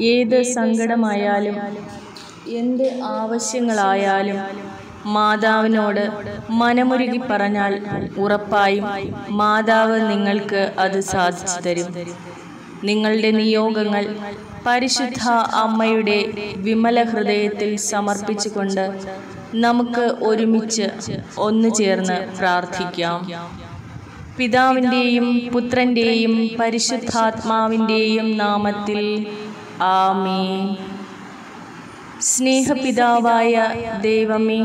ഏത് സങ്കടമായാലും എന്ത് ആവശ്യങ്ങളായാലും മാതാവിനോട് മനമുരുകി പറഞ്ഞാൽ ഉറപ്പായും മാതാവ് നിങ്ങൾക്ക് അത് സാധിച്ചു തരും. നിങ്ങളുടെ നിയോഗങ്ങൾ പരിശുദ്ധ അമ്മയുടെ വിമല ഹൃദയത്തിൽ സമർപ്പിച്ചുകൊണ്ട് നമുക്ക് ഒരുമിച്ച് ഒന്നു ചേർന്ന് പ്രാർത്ഥിക്കാം. പിതാവിന്റെയും പുത്രന്റെയും പരിശുദ്ധാത്മാവിന്റെയും നാമത്തിൽ ആമേ. സ്നേഹപിതാവായ ദൈവമേ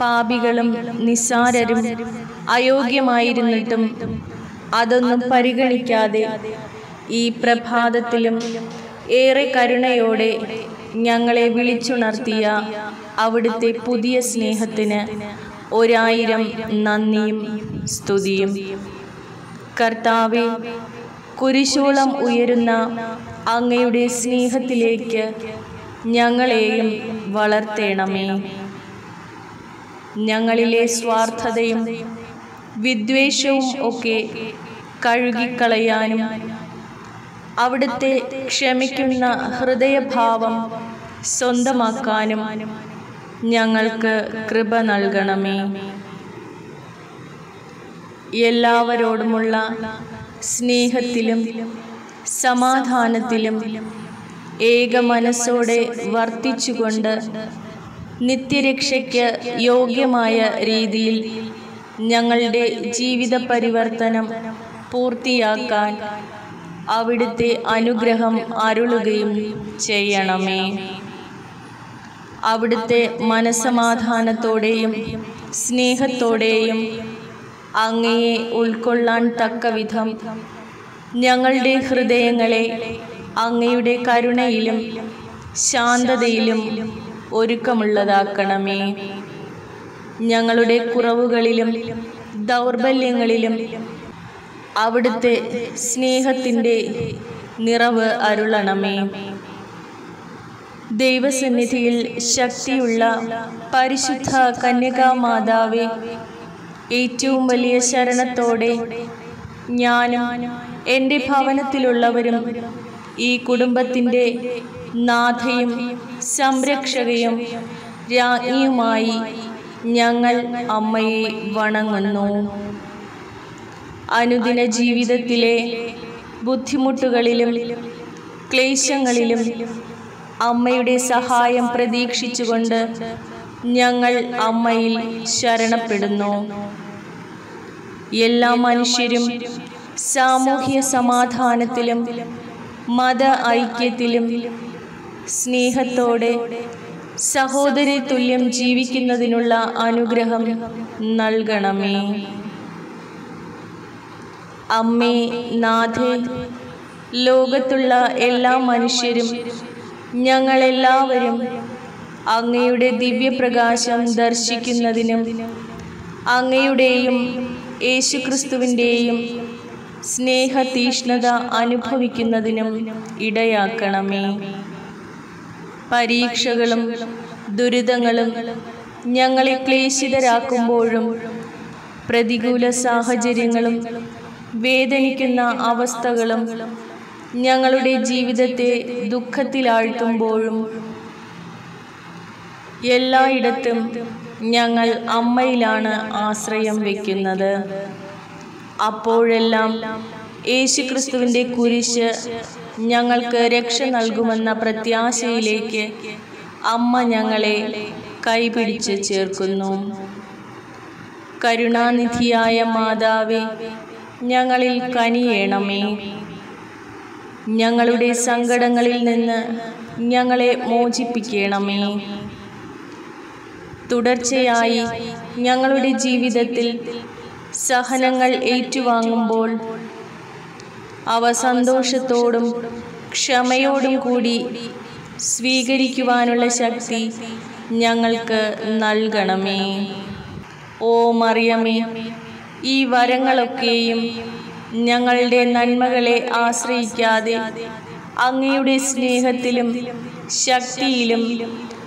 പാപികളും നിസ്സാരരും അയോഗ്യമായിരുന്നിട്ടും അതൊന്നും പരിഗണിക്കാതെ ഈ പ്രഭാതത്തിലും ഏറെ കരുണയോടെ ഞങ്ങളെ വിളിച്ചുണർത്തിയ അവിടുത്തെ പുതിയ സ്നേഹത്തിന് ഒരായിരം നന്ദിയും സ്തുതിയും. കർത്താവെ കുരിശോളം ഉയരുന്ന അങ്ങയുടെ സ്നേഹത്തിലേക്ക് ഞങ്ങളെയും വളർത്തേണമേ. ഞങ്ങളിലെ സ്വാർത്ഥതയും വിദ്വേഷവും ഒക്കെ കഴുകിക്കളയാനും അവിടുത്തെ ക്ഷമിക്കുന്ന ഹൃദയഭാവം സ്വന്തമാക്കാനും ഞങ്ങൾക്ക് കൃപ നൽകണമേ. എല്ലാവരോടുമുള്ള സ്നേഹത്തിലും സമാധാനത്തിലും ഏക മനസ്സോടെ വർത്തിച്ചുകൊണ്ട് നിത്യരക്ഷയ്ക്ക് യോഗ്യമായ രീതിയിൽ ഞങ്ങളുടെ ജീവിത പരിവർത്തനം പൂർത്തിയാക്കാൻ അവിടുത്തെ അനുഗ്രഹം അരുളുകയും ചെയ്യണമേ. അവിടുത്തെ മനസമാധാനത്തോടെയും സ്നേഹത്തോടെയും അങ്ങയെ ഉൾക്കൊള്ളാൻ തക്ക വിധം ഞങ്ങളുടെ ഹൃദയങ്ങളെ അങ്ങയുടെ കരുണയിലും ശാന്തതയിലും ഒരുക്കമുള്ളതാക്കണമേ. ഞങ്ങളുടെ കുറവുകളിലും ദൗർബല്യങ്ങളിലും അവിടുത്തെ സ്നേഹത്തിന്റെ നിറവ് അരുളണമേ. ദൈവസന്നിധിയിൽ ശക്തിയുള്ള പരിശുദ്ധ കന്യകാമാതാവെ ഏറ്റവും വലിയ ശരണത്തോടെ ഞാനും എന്റെ ഭവനത്തിലുള്ളവരും ഈ കുടുംബത്തിന്റെ നാഥയും സംരക്ഷകയും രാജ്ഞിയുമായി ഞങ്ങൾ അമ്മയെ വണങ്ങുന്നു. അനുദിന ജീവിതത്തിലെ ബുദ്ധിമുട്ടുകളിലും ക്ലേശങ്ങളിലും അമ്മയുടെ സഹായം പ്രതീക്ഷിച്ചുകൊണ്ട് ഞങ്ങൾ അമ്മയിൽ ശരണപ്പെടുന്നു. എല്ലാ മനുഷ്യരും സാമൂഹ്യ സമാധാനത്തിലും മത ഐക്യത്തിലും സ്നേഹത്തോടെ സഹോദരി തുല്യം ജീവിക്കുന്നതിനുള്ള അനുഗ്രഹം നൽകണമേ. അമ്മേ നാഥേ ലോകത്തുള്ള എല്ലാ മനുഷ്യരും ഞങ്ങളെല്ലാവരും അങ്ങയുടെ ദിവ്യപ്രകാശം ദർശിക്കുന്നതിനും അങ്ങയുടെയും യേശുക്രിസ്തുവിന്റെയും സ്നേഹതീഷ്ണത അനുഭവിക്കുന്നതിനും ഇടയാക്കണമേ. പരീക്ഷകളും ദുരിതങ്ങളും ഞങ്ങളെ ക്ലേശിതരാക്കുമ്പോഴും പ്രതികൂല സാഹചര്യങ്ങളും വേദനിക്കുന്ന അവസ്ഥകളും ഞങ്ങളുടെ ജീവിതത്തെ ദുഃഖത്തിലാഴ്ത്തുമ്പോഴും എല്ലായിടത്തും ഞങ്ങൾ അമ്മയിലാണ് ആശ്രയം വയ്ക്കുന്നത് അപ്പോഴെല്ലാം യേശുക്രിസ്തുവിന്റെ കുരിശ് ഞങ്ങൾക്ക് രക്ഷ നൽകുമെന്ന പ്രത്യാശയിലേക്ക് അമ്മ ഞങ്ങളെ കൈപിടിച്ച് ചേർക്കുന്നു. കരുണാനിധിയായ മാതാവേ ഞങ്ങളിൽ കനിയേണമേ. ഞങ്ങളുടെ സങ്കടങ്ങളിൽ നിന്ന് ഞങ്ങളെ മോചിപ്പിക്കണമേ. തുടർച്ചയായി ഞങ്ങളുടെ ജീവിതത്തിൽ സഹനങ്ങൾ ഏറ്റുവാങ്ങുമ്പോൾ അവ സന്തോഷത്തോടും ക്ഷമയോടും കൂടി സ്വീകരിക്കുവാനുള്ള ശക്തി ഞങ്ങൾക്ക് നൽകണമേ. ഓ മറിയമേ ഈ വരങ്ങളൊക്കെയും ഞങ്ങളുടെ നന്മകളെ ആശ്രയിക്കാതെ അങ്ങയുടെ സ്നേഹത്തിലും ശക്തിയിലും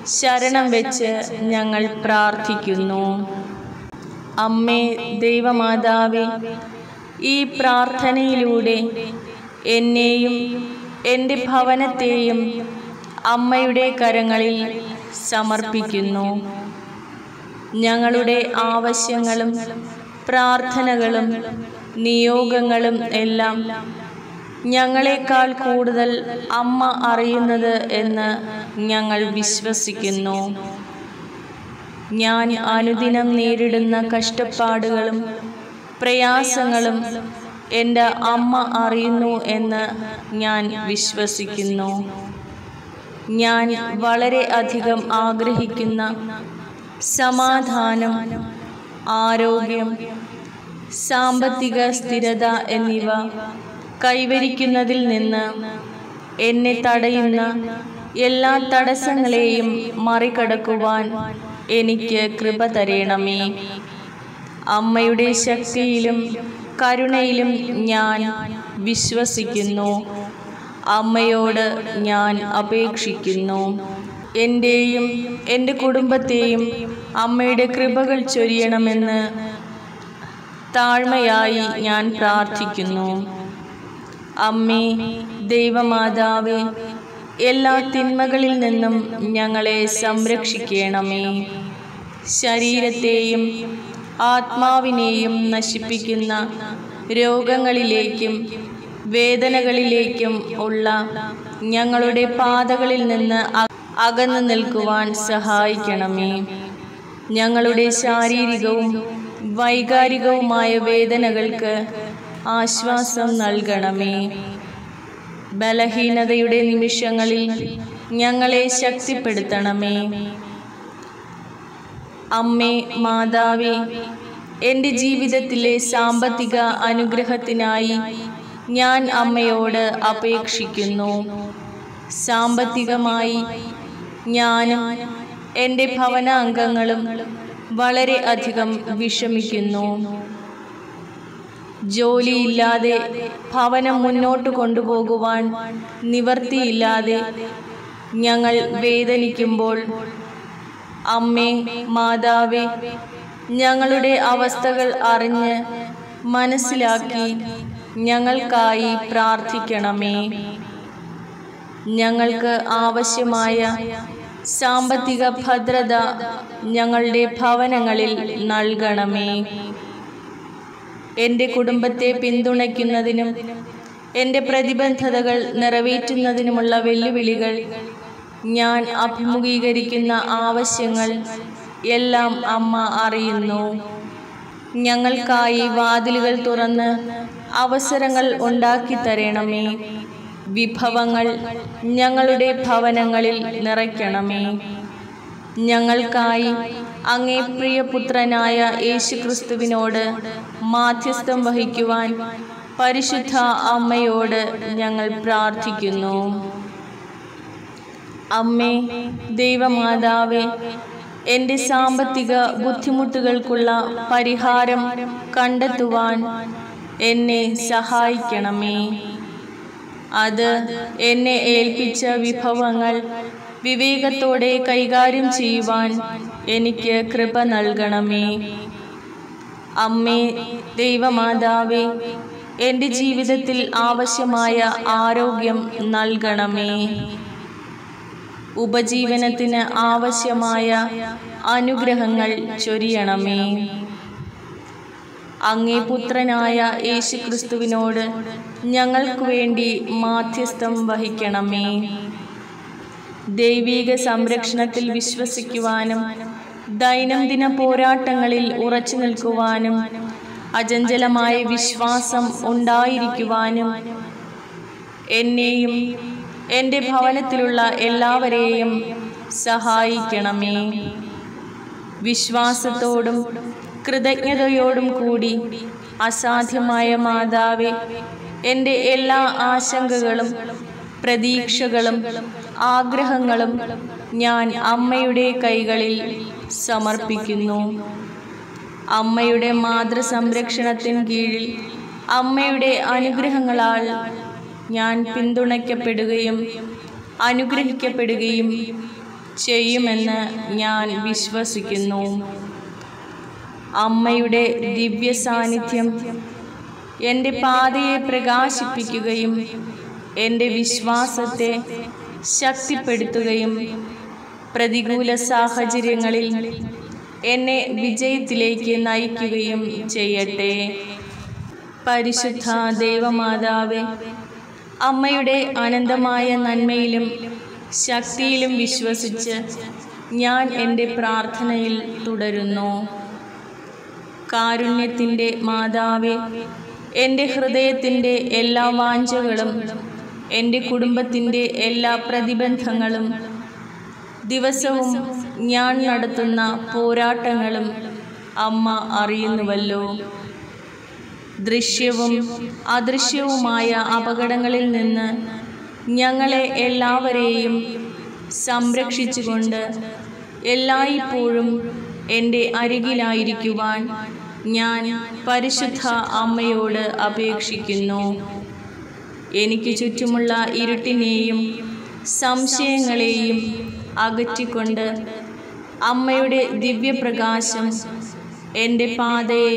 ശരണം വെച്ച് ഞങ്ങൾ പ്രാർത്ഥിക്കുന്നു. അമ്മേ ദൈവമാതാവേ ഈ പ്രാർത്ഥനയിലൂടെ എന്നെയും എന്റെ ഭവനത്തെയും അമ്മയുടെ കരങ്ങളിൽ സമർപ്പിക്കുന്നു. ഞങ്ങളുടെ ആവശ്യങ്ങളും പ്രാർത്ഥനകളും നിയോഗങ്ങളും എല്ലാം ഞങ്ങളെക്കാൾ കൂടുതൽ അമ്മ അറിയുന്നത് എന്ന് ഞങ്ങൾ വിശ്വസിക്കുന്നു. ഞാൻ അനുദിനം നേരിടുന്ന കഷ്ടപ്പാടുകളും പ്രയാസങ്ങളും എന്റെ അമ്മ അറിയുന്നു എന്ന് ഞാൻ വിശ്വസിക്കുന്നു. ഞാൻ വളരെ അധികം ആഗ്രഹിക്കുന്ന സമാധാനം ആരോഗ്യം സാമ്പത്തിക സ്ഥിരത എന്നിവ കൈവരിക്കുന്നതിൽ നിന്ന് എന്നെ തടയുന്ന എല്ലാ തടസ്സങ്ങളെയും മറികടക്കുവാൻ എനിക്ക് കൃപ തരയണമേ അമ്മയുടെ ശക്തിയിലും കരുണയിലും ഞാൻ വിശ്വസിക്കുന്നു. അമ്മയോട് ഞാൻ അപേക്ഷിക്കുന്നു. എന്റെയും എന്റെ കുടുംബത്തെയും അമ്മയുടെ കൃപകൾ ചൊരിയണമെന്ന് താഴ്മയായി ഞാൻ പ്രാർത്ഥിക്കുന്നു. അമ്മേ ദൈവമാതാവേ എല്ലാ തിന്മകളിൽ നിന്നും ഞങ്ങളെ സംരക്ഷിക്കണമേ. ശരീരത്തെയും ആത്മാവിനെയും നശിപ്പിക്കുന്ന രോഗങ്ങളിലേക്കും വേദനകളിലേക്കും ഉള്ള ഞങ്ങളുടെ പാതകളിൽ നിന്ന് അകന്നു നിൽക്കുവാൻ സഹായിക്കണമേ. ഞങ്ങളുടെ ശാരീരികവും വൈകാരികവുമായ വേദനകൾക്ക് ആശ്വാസം നൽകണമേ. ബലഹീനതയുടെ നിമിഷങ്ങളിൽ ഞങ്ങളെ ശക്തിപ്പെടുത്തണമേ. അമ്മേ മാതാവേ എന്റെ ജീവിതത്തിലെ സാമ്പത്തിക അനുഗ്രഹത്തിനായി ഞാൻ അമ്മയോട് അപേക്ഷിക്കുന്നു. സാമ്പത്തികമായി ഞാനും എന്റെ ഭവനാംഗങ്ങളും വളരെ അധികം വിഷമിക്കുന്നു. ജോലിയില്ലാതെ ഭവനം മുന്നോട്ട് കൊണ്ടുപോകുവാൻ നിവർത്തിയില്ലാതെ ഞങ്ങൾ വേദനിക്കുമ്പോൾ അമ്മേ മാതാവേ ഞങ്ങളുടെ അവസ്ഥകൾ അറിഞ്ഞ് മനസ്സിലാക്കി ഞങ്ങൾക്കായി പ്രാർത്ഥിക്കണമേ. ഞങ്ങൾക്ക് ആവശ്യമായ സാമ്പത്തിക ഭദ്രത ഞങ്ങളുടെ ഭവനങ്ങളിൽ നൽകണമേ. എന്റെ കുടുംബത്തെ പിന്തുണയ്ക്കുന്നതിനും എന്റെ പ്രതിബദ്ധതകൾ നിറവേറ്റുന്നതിനുമുള്ള വെല്ലുവിളികൾ ഞാൻ അഭിമുഖീകരിക്കുന്ന ആവശ്യങ്ങൾ എല്ലാം അമ്മ അറിയുന്നു. ഞങ്ങൾക്കായി വാതിലുകൾ തുറന്ന് അവസരങ്ങൾ ഉണ്ടാക്കി തരണമേ. വിഭവങ്ങൾ ഞങ്ങളുടെ ഭവനങ്ങളിൽ നിറയ്ക്കണമേ. ഞങ്ങൾക്കായി അങ്ങേ പ്രിയപുത്രനായ യേശുക്രിസ്തുവിനോട് മാധ്യസ്ഥം വഹിക്കുവാൻ പരിശുദ്ധ അമ്മയോട് ഞങ്ങൾ പ്രാർത്ഥിക്കുന്നു. അമ്മേ ദൈവമാതാവേ എന്റെ സാമ്പത്തിക ബുദ്ധിമുട്ടുകൾക്കുള്ള പരിഹാരം കണ്ടെത്തുവാൻ എന്നെ സഹായിക്കണമേ. അത് എന്നെ ഏൽപ്പിച്ച വിഭവങ്ങൾ വിവേകത്തോടെ കൈകാര്യം ചെയ്യുവാൻ എനിക്ക് കൃപ നൽകണമേ. അമ്മേ ദൈവമാതാവേ എന്റെ ജീവിതത്തിൽ ആവശ്യമായ ആരോഗ്യം നൽകണമേ. ഉപജീവനത്തിന് ആവശ്യമായ അനുഗ്രഹങ്ങൾ ചൊരിയണമേ. അങ്ങേ പുത്രനായ യേശുക്രിസ്തുവിനോട് ഞങ്ങൾക്ക് വേണ്ടി മാധ്യസ്ഥം വഹിക്കണമേ. ദൈവീക സംരക്ഷണത്തിൽ വിശ്വസിക്കുവാനും ദൈനംദിന പോരാട്ടങ്ങളിൽ ഉറച്ചു നിൽക്കുവാനും അചഞ്ചലമായ വിശ്വാസം ഉണ്ടായിരിക്കുവാനും എന്നെയും എന്റെ ഭവനത്തിലുള്ള എല്ലാവരെയും സഹായിക്കണമേ. വിശ്വാസത്തോടും കൃതജ്ഞതയോടും കൂടി അസാധ്യമായ മാതാവെ എന്റെ എല്ലാ ആശങ്കകളും പ്രതീക്ഷകളും ആഗ്രഹങ്ങളും ഞാൻ അമ്മയുടെ കൈകളിൽ സമർപ്പിക്കുന്നു. അമ്മയുടെ മാതൃസംരക്ഷണത്തിന് കീഴിൽ അമ്മയുടെ അനുഗ്രഹങ്ങളാൽ ഞാൻ പിന്തുണയ്ക്കപ്പെടുകയും അനുഗ്രഹിക്കപ്പെടുകയും ചെയ്യുമെന്ന് ഞാൻ വിശ്വസിക്കുന്നു. അമ്മയുടെ ദിവ്യ സാന്നിധ്യം എന്റെ പാതയെ പ്രകാശിപ്പിക്കുകയും എന്റെ വിശ്വാസത്തെ ശക്തിപ്പെടുത്തുകയും പ്രതികൂല സാഹചര്യങ്ങളിൽ എന്നെ വിജയത്തിലേക്ക് നയിക്കുകയും ചെയ്യട്ടെ. പരിശുദ്ധ ദേവമാതാവ് അമ്മയുടെ അനന്തമായ നന്മയിലും ശക്തിയിലും വിശ്വസിച്ച് ഞാൻ എന്റെ പ്രാർത്ഥനയിൽ തുടരുന്നു. കാരുണ്യത്തിന്റെ മാതാവേ എന്റെ ഹൃദയത്തിന്റെ എല്ലാ വാഞ്ചകളും എന്റെ കുടുംബത്തിന്റെ എല്ലാ പ്രതിബന്ധങ്ങളും ദിവസവും ഞാൻ നടത്തുന്ന പോരാട്ടങ്ങളും അമ്മ അറിയുന്നുവല്ലോ. ദൃശ്യവും അദൃശ്യവുമായ അപകടങ്ങളിൽ നിന്ന് ഞങ്ങളെ എല്ലാവരെയും സംരക്ഷിച്ചുകൊണ്ട് എല്ലായ്പ്പോഴും എന്റെ അരികിലായിരിക്കുവാൻ ഞാൻ പരിശുദ്ധ അമ്മയോട് അപേക്ഷിക്കുന്നു. എനിക്ക് ചുറ്റുമുള്ള ഇരുട്ടിനെയും സംശയങ്ങളെയും അകറ്റിക്കൊണ്ട് അമ്മയുടെ ദിവ്യപ്രകാശം എന്റെ പാതയെ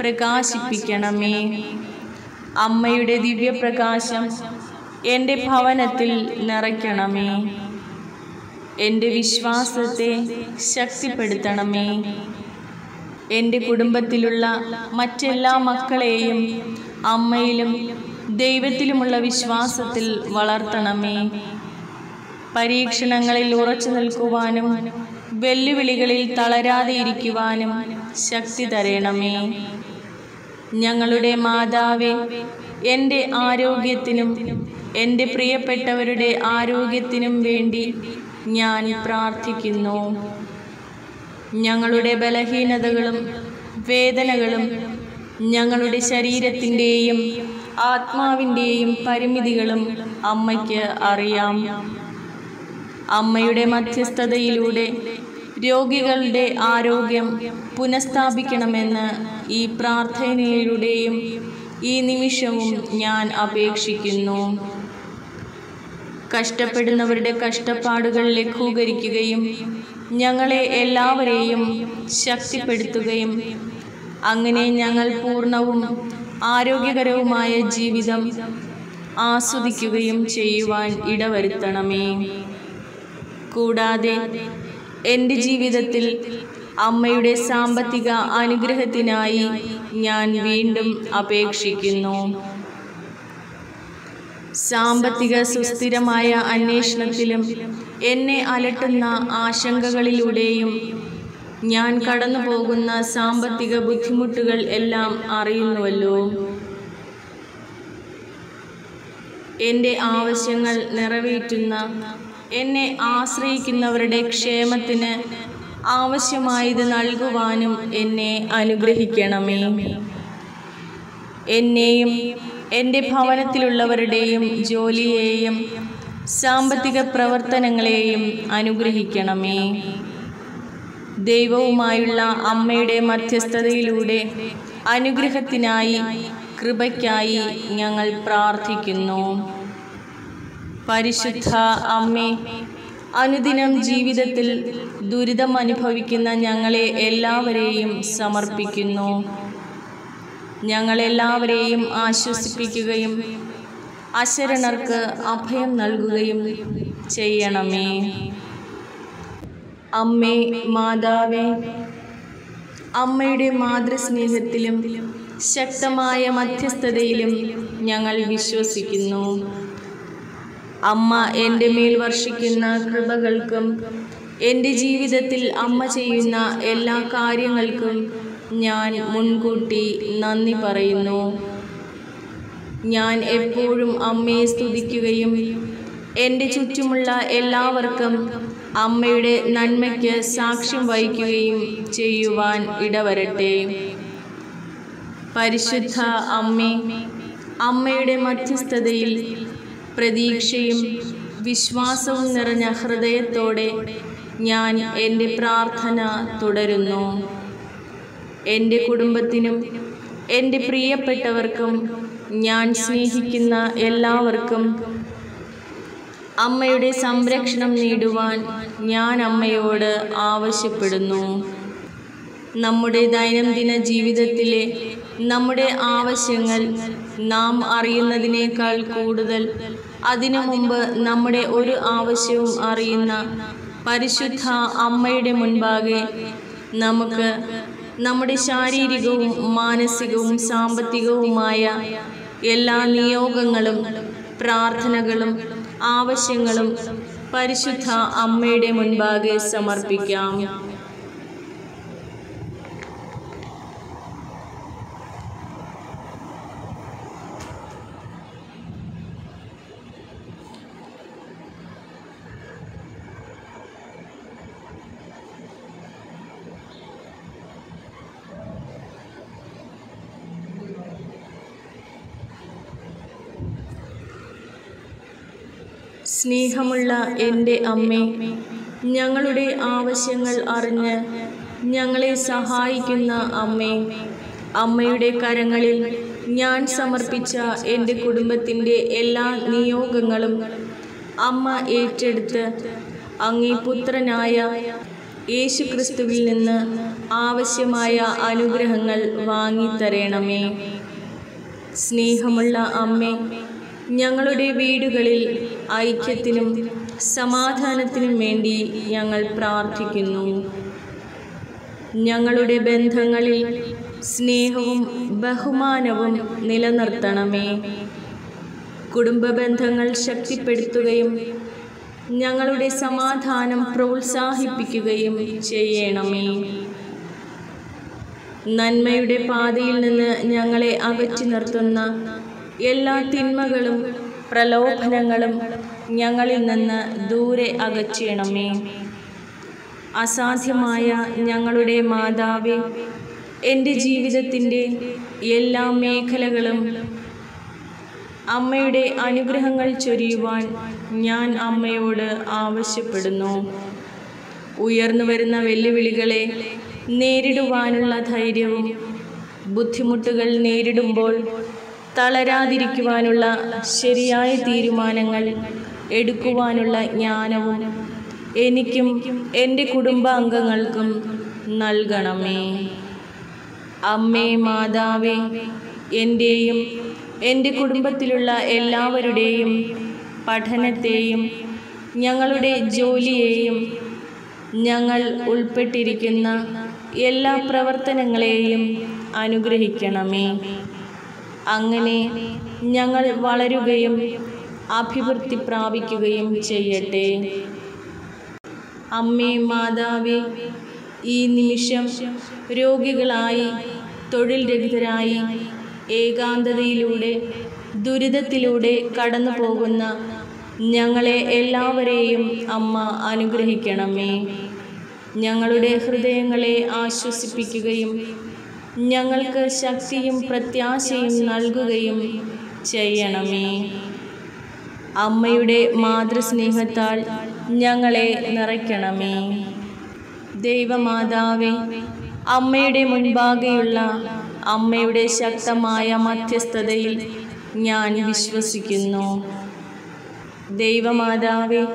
പ്രകാശിപ്പിക്കണമേ. അമ്മയുടെ ദിവ്യപ്രകാശം എന്റെ ഭവനത്തിൽ നിറയ്ക്കണമേ. എന്റെ വിശ്വാസത്തെ ശക്തിപ്പെടുത്തണമേ. എന്റെ കുടുംബത്തിലുള്ള മറ്റെല്ലാ മക്കളെയും അമ്മയിലും ദൈവത്തിലുമുള്ള വിശ്വാസത്തിൽ വളർത്തണമേ. പരീക്ഷണങ്ങളിൽ ഉറച്ചു നിൽക്കുവാനും വെല്ലുവിളികളിൽ തളരാതെ ഇരിക്കുവാനും ശക്തി തരണമേ. ഞങ്ങളുടെ മാതാവേ എന്റെ ആരോഗ്യത്തിനും എന്റെ പ്രിയപ്പെട്ടവരുടെ ആരോഗ്യത്തിനും വേണ്ടി ഞാൻ പ്രാർത്ഥിക്കുന്നു. ഞങ്ങളുടെ ബലഹീനതകളും വേദനകളും ഞങ്ങളുടെ ശരീരത്തിന്റെയും ആത്മാവിന്റെയും പരിമിതികളും അമ്മയ്ക്ക് അറിയാം. അമ്മയുടെ മധ്യസ്ഥതയിലൂടെ രോഗികളുടെ ആരോഗ്യം പുനഃസ്ഥാപിക്കണമെന്ന് ഈ പ്രാർത്ഥനയിലൂടെയും ഈ നിമിഷവും ഞാൻ അപേക്ഷിക്കുന്നു. കഷ്ടപ്പെടുന്നവരുടെ കഷ്ടപ്പാടുകൾ ലഘൂകരിക്കുകയും ഞങ്ങളെ എല്ലാവരെയും ശക്തിപ്പെടുത്തുകയും അങ്ങനെ ഞങ്ങൾ പൂർണവും ആരോഗ്യകരവുമായ ജീവിതം ആസ്വദിക്കുകയും ചെയ്യുവാൻ ഇടവരുത്തണമേ. കൂടാതെ എന്റെ ജീവിതത്തിൽ അമ്മയുടെ സാമ്പത്തിക അനുഗ്രഹത്തിനായി ഞാൻ വീണ്ടും അപേക്ഷിക്കുന്നു. സാമ്പത്തിക സുസ്ഥിരമായ അന്വേഷണത്തിലും എന്നെ അലട്ടുന്ന ആശങ്കകളിലൂടെയും ഞാൻ കടന്നു പോകുന്ന സാമ്പത്തിക ബുദ്ധിമുട്ടുകൾ എല്ലാം അറിയുന്നുവല്ലോ. എന്റെ ആവശ്യങ്ങൾ നിറവേറ്റുന്ന എന്നെ ആശ്രയിക്കുന്നവരുടെ ക്ഷേമത്തിന് ആവശ്യമായത് നൽകുവാനും എന്നെ അനുഗ്രഹിക്കണമേ. എന്നെയും എന്റെ ഭവനത്തിലുള്ളവരുടെയും ജോലിയെയും സാമ്പത്തിക പ്രവർത്തനങ്ങളെയും അനുഗ്രഹിക്കണമേ. ദൈവവുമായുള്ള അമ്മയുടെ മധ്യസ്ഥതയിലൂടെ അനുഗ്രഹത്തിനായി കൃപയ്ക്കായി ഞങ്ങൾ പ്രാർത്ഥിക്കുന്നു. പരിശുദ്ധ അമ്മേ അനുദിനം ജീവിതത്തിൽ ദുരിതം അനുഭവിക്കുന്ന ഞങ്ങളെ എല്ലാവരെയും സമർപ്പിക്കുന്നു. ഞങ്ങളെല്ലാവരെയും ആശ്വസിപ്പിക്കുകയും അശരണർക്ക് അഭയം നൽകുകയും ചെയ്യണമേ. അമ്മേ മാതാവേ അമ്മയുടെ മാതൃസ്നേഹത്തിലും ശക്തമായ മധ്യസ്ഥതയിലും ഞങ്ങൾ വിശ്വസിക്കുന്നു. അമ്മ എന്റെ മേൽ വർഷിക്കുന്ന കൃപകൾക്കും എന്റെ ജീവിതത്തിൽ അമ്മ ചെയ്യുന്ന എല്ലാ കാര്യങ്ങൾക്കും ഞാൻ മുൻകൂട്ടി നന്ദി പറയുന്നു. ഞാൻ എപ്പോഴും അമ്മയെ സ്തുതിക്കുകയും എന്റെ ചുറ്റുമുള്ള എല്ലാവർക്കും അമ്മയുടെ നന്മയ്ക്ക് സാക്ഷ്യം വഹിക്കുകയും ചെയ്യുവാൻ ഇടവരട്ടെ. പരിശുദ്ധ അമ്മേ അമ്മയുടെ മധ്യസ്ഥതയിൽ പ്രതീക്ഷയും വിശ്വാസവും നിറഞ്ഞ ഹൃദയത്തോടെ ഞാൻ എന്റെ പ്രാർത്ഥന തുടരുന്നു. എന്റെ കുടുംബത്തിനും എന്റെ പ്രിയപ്പെട്ടവർക്കും ഞാൻ സ്നേഹിക്കുന്ന എല്ലാവർക്കും അമ്മയുടെ സംരക്ഷണം നേടുവാൻ ഞാൻ അമ്മയോട് ആവശ്യപ്പെടുന്നു. നമ്മുടെ ദൈനംദിന ജീവിതത്തിലെ നമ്മുടെ ആവശ്യങ്ങൾ നാം അറിയുന്നതിനേക്കാൾ കൂടുതൽ അതിനു മുമ്പ് നമ്മുടെ ഒരു ആവശ്യവും അറിയുന്ന പരിശുദ്ധ അമ്മയുടെ മുൻപാകെ നമുക്ക് നമ്മുടെ ശാരീരികവും മാനസികവും സാമ്പത്തികവുമായ എല്ലാ നിയോഗങ്ങളും പ്രാർത്ഥനകളും ആവശ്യങ്ങളും പരിശുദ്ധ അമ്മയുടെ മുൻപാകെ സമർപ്പിക്കാം. സ്നേഹമുള്ള എന്റെ അമ്മേ ഞങ്ങളുടെ ആവശ്യങ്ങൾ അറിഞ്ഞ് ഞങ്ങളെ സഹായിക്കുന്ന അമ്മേ അമ്മയുടെ കരങ്ങളിൽ ഞാൻ സമർപ്പിച്ച എന്റെ കുടുംബത്തിന്റെ എല്ലാ നിയോഗങ്ങളും അമ്മ ഏറ്റെടുത്ത് അങ്ങേ പുത്രനായ യേശുക്രിസ്തുവിൽ നിന്ന് ആവശ്യമായ അനുഗ്രഹങ്ങൾ വാങ്ങിത്തരണമേ. സ്നേഹമുള്ള അമ്മേ ഞങ്ങളുടെ വീടുകളിൽ ഐക്യത്തിനും സമാധാനത്തിനും വേണ്ടി ഞങ്ങൾ പ്രാർത്ഥിക്കുന്നു. ഞങ്ങളുടെ ബന്ധങ്ങളിൽ സ്നേഹവും ബഹുമാനവും നിലനിർത്തണമേ. കുടുംബ ബന്ധങ്ങൾ ശക്തിപ്പെടുത്തുകയും ഞങ്ങളുടെ സമാധാനം പ്രോത്സാഹിപ്പിക്കുകയും ചെയ്യണമേ. നന്മയുടെ പാതയിൽ നിന്ന് ഞങ്ങളെ അകറ്റി നിർത്തുന്ന എല്ലാ തിന്മകളും പ്രലോഭനങ്ങളും ഞങ്ങളിൽ നിന്ന് ദൂരെ അകറ്റണമേ അസാധ്യമായ ഞങ്ങളുടെ മാതാവേ എന്റെ ജീവിതത്തിന്റെ എല്ലാ മേഖലകളും അമ്മയുടെ അനുഗ്രഹങ്ങൾ ചൊരിയുവാൻ ഞാൻ അമ്മയോട് ആവശ്യപ്പെടുന്നു. ഉയർന്നു വരുന്ന വെല്ലുവിളികളെ നേരിടുവാനുള്ള ധൈര്യവും ബുദ്ധിമുട്ടുകൾ നേരിടുമ്പോൾ തളരാതിരിക്കുവാനുള്ള ശരിയായ തീരുമാനങ്ങൾ എടുക്കുവാനുള്ള ജ്ഞാനവും എനിക്കും എന്റെ കുടുംബാംഗങ്ങൾക്കും നൽകണമേ. അമ്മേ മാതാവേ എന്റെയും എന്റെ കുടുംബത്തിലുള്ള എല്ലാവരുടെയും പഠനത്തെയും ഞങ്ങളുടെ ജോലിയെയും ഞങ്ങൾ ഉൾപ്പെട്ടിരിക്കുന്ന എല്ലാ പ്രവർത്തനങ്ങളെയും അനുഗ്രഹിക്കണമേ. അങ്ങനെ ഞങ്ങൾ വളരുകയും അഭിവൃദ്ധി പ്രാപിക്കുകയും ചെയ്യട്ടെ. അമ്മേ മാതാവേ ഈ നിമിഷം രോഗികളായി തൊഴിൽ രഹിതരായി ഏകാന്തതയിലൂടെ ദുരിതത്തിലൂടെ കടന്നു പോകുന്ന ഞങ്ങളെ എല്ലാവരെയും അമ്മ അനുഗ്രഹിക്കണമേ. ഞങ്ങളുടെ ഹൃദയങ്ങളെ ആശ്വസിപ്പിക്കുകയും ഞങ്ങൾക്ക് ശക്തിയും പ്രത്യാശയും നൽകുകയും ചെയ്യണമേ. അമ്മയുടെ മാതൃസ്നേഹത്താൽ ഞങ്ങളെ നിറയ്ക്കണമേ. ദൈവമാതാവേ അമ്മയുടെ മുൻപാകെയുള്ള അമ്മയുടെ ശക്തമായ മധ്യസ്ഥതയിൽ ഞാൻ വിശ്വസിക്കുന്നു. ദൈവമാതാവേ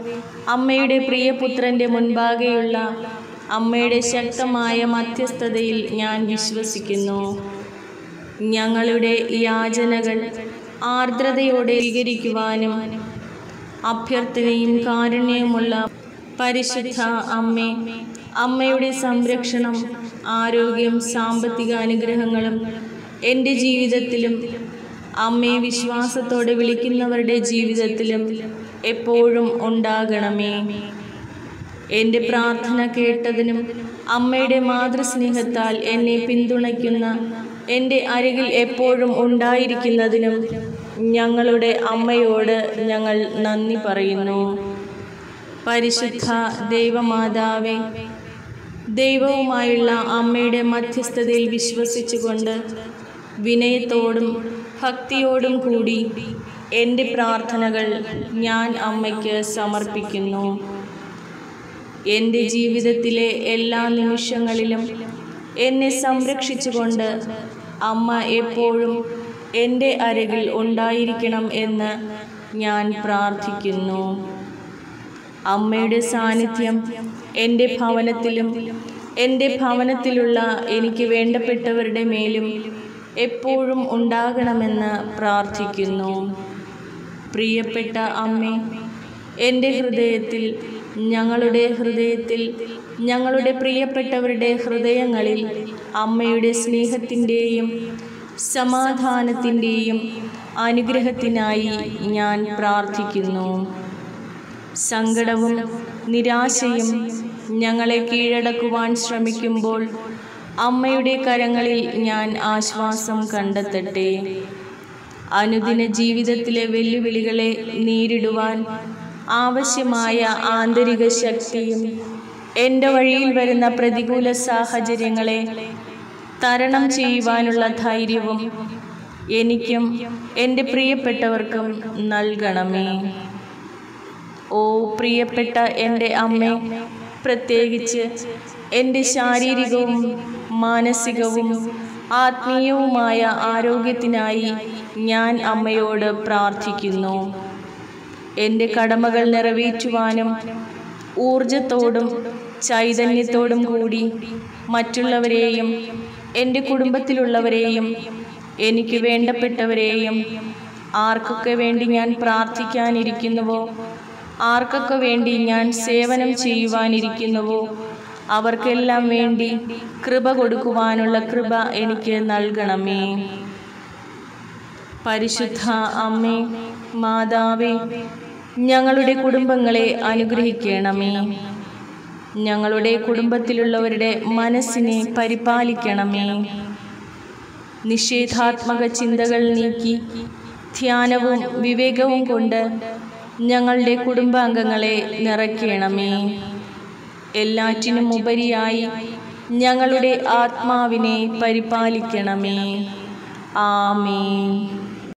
അമ്മയുടെ പ്രിയപുത്രന്റെ മുൻപാകെയുള്ള അമ്മയുടെ ശക്തമായ മധ്യസ്ഥതയിൽ ഞാൻ വിശ്വസിക്കുന്നു. ഞങ്ങളുടെ യാചനകൾ ആർദ്രതയോടെ സ്വീകരിക്കുവാനും അഭ്യർത്ഥനയും കാരുണ്യവുമുള്ള പരിശുദ്ധ അമ്മേ അമ്മയുടെ സംരക്ഷണം ആരോഗ്യം സാമ്പത്തിക അനുഗ്രഹങ്ങളും എന്റെ ജീവിതത്തിലും അമ്മയെ വിശ്വാസത്തോടെ വിളിക്കുന്നവരുടെ ജീവിതത്തിലും എപ്പോഴും ഉണ്ടാകണമേ. എന്റെ പ്രാർത്ഥന കേട്ടതിനും അമ്മയുടെ മാതൃസ്നേഹത്താൽ എന്നെ പിന്തുണയ്ക്കുന്ന എന്റെ അരികിൽ എപ്പോഴും ഉണ്ടായിരിക്കുന്നതിനും ഞങ്ങളുടെ അമ്മയോട് ഞങ്ങൾ നന്ദി പറയുന്നു. പരിശുദ്ധ ദൈവമാതാവേ ദൈവവുമായുള്ള അമ്മയുടെ മധ്യസ്ഥതയിൽ വിശ്വസിച്ചുകൊണ്ട് വിനയത്തോടും ഭക്തിയോടും കൂടി എന്റെ പ്രാർത്ഥനകൾ ഞാൻ അമ്മയ്ക്ക് സമർപ്പിക്കുന്നു. എന്റെ ജീവിതത്തിലെ എല്ലാ നിമിഷങ്ങളിലും എന്നെ സംരക്ഷിച്ചുകൊണ്ട് അമ്മ എപ്പോഴും എന്റെ അരികിൽ ഉണ്ടായിരിക്കണം എന്ന് ഞാൻ പ്രാർത്ഥിക്കുന്നു. അമ്മയുടെ സാന്നിധ്യം എന്റെ ഭവനത്തിലും എന്റെ ഭവനത്തിലുള്ള എനിക്ക് വേണ്ടപ്പെട്ടവരുടെ മേലും എപ്പോഴും ഉണ്ടാകണമെന്ന് പ്രാർത്ഥിക്കുന്നു. പ്രിയപ്പെട്ട അമ്മേ എന്റെ ഹൃദയത്തിൽ ഞങ്ങളുടെ ഹൃദയത്തിൽ ഞങ്ങളുടെ പ്രിയപ്പെട്ടവരുടെ ഹൃദയങ്ങളിൽ അമ്മയുടെ സ്നേഹത്തിന്റെയും സമാധാനത്തിന്റെയും അനുഗ്രഹത്തിനായി ഞാൻ പ്രാർത്ഥിക്കുന്നു. സങ്കടവും നിരാശയും ഞങ്ങളെ കീഴടക്കുവാൻ ശ്രമിക്കുമ്പോൾ അമ്മയുടെ കരങ്ങളിൽ ഞാൻ ആശ്വാസം കണ്ടെത്തട്ടെ. അനുദിന ജീവിതത്തിലെ വെല്ലുവിളികളെ നേരിടുവാൻ ആവശ്യമായ ആന്തരിക ശക്തിയും എന്റെ വഴിയിൽ വരുന്ന പ്രതികൂല സാഹചര്യങ്ങളെ തരണം ചെയ്യുവാനുള്ള ധൈര്യവും എനിക്കും എന്റെ പ്രിയപ്പെട്ടവർക്കും നൽകണമേ. ഓ പ്രിയപ്പെട്ട എന്റെ അമ്മ പ്രത്യേകിച്ച് എന്റെ ശാരീരികവും മാനസികവും ആത്മീയവുമായ ആരോഗ്യത്തിനായി ഞാൻ അമ്മയോട് പ്രാർത്ഥിക്കുന്നു. എന്റെ കടമകൾ നിറവേറ്റുവാനും ഊർജത്തോടും ചൈതന്യത്തോടും കൂടി മറ്റുള്ളവരെയും എന്റെ കുടുംബത്തിലുള്ളവരെയും എനിക്ക് വേണ്ടപ്പെട്ടവരെയും ആർക്കൊക്കെ വേണ്ടി ഞാൻ പ്രാർത്ഥിക്കാനിരിക്കുന്നുവോ? ആർക്കൊക്കെ വേണ്ടി ഞാൻ സേവനം ചെയ്യുവാനിരിക്കുന്നുവോ? അവർക്കെല്ലാം വേണ്ടി കൃപ കൊടുക്കുവാനുള്ള കൃപ എനിക്ക് നൽകണമേ. പരിശുദ്ധ അമ്മേ മാതാവേ ഞങ്ങളുടെ കുടുംബങ്ങളെ അനുഗ്രഹിക്കണമേ. ഞങ്ങളുടെ കുടുംബത്തിലുള്ളവരുടെ മനസ്സിനെ പരിപാലിക്കണമേ. നിഷേധാത്മക ചിന്തകൾ നീക്കി ധ്യാനവും വിവേകവും കൊണ്ട് ഞങ്ങളുടെ കുടുംബാംഗങ്ങളെ നിറയ്ക്കണമേ. എല്ലാറ്റിനും ഉപരിയായി ഞങ്ങളുടെ ആത്മാവിനെ പരിപാലിക്കണമേ. ആമേ